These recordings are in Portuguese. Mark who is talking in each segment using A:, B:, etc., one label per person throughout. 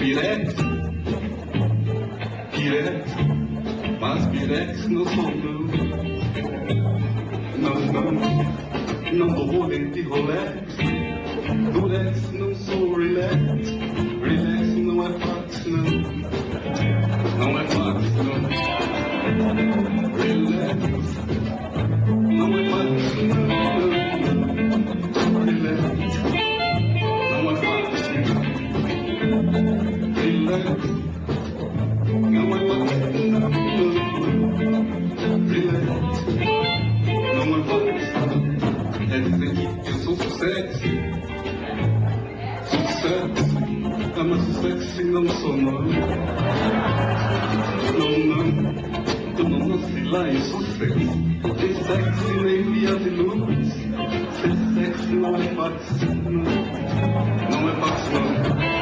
A: bilet, bilet, mas bilet não sou eu. Não, não, não dou rolê de Rolex, Durex não sou relax, er relax não é fax não. Não é fácil, não. não é não,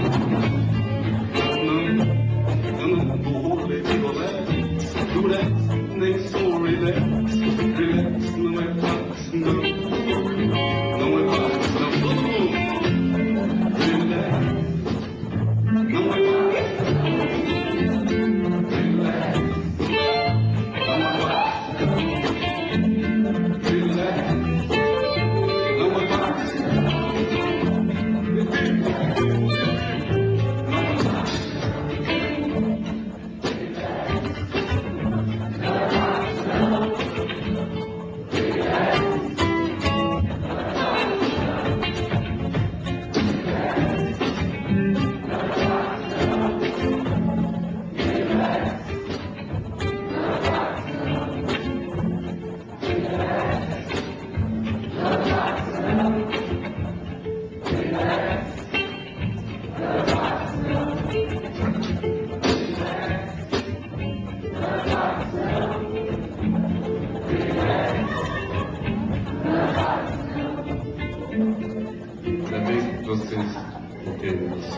A: something, okay, let's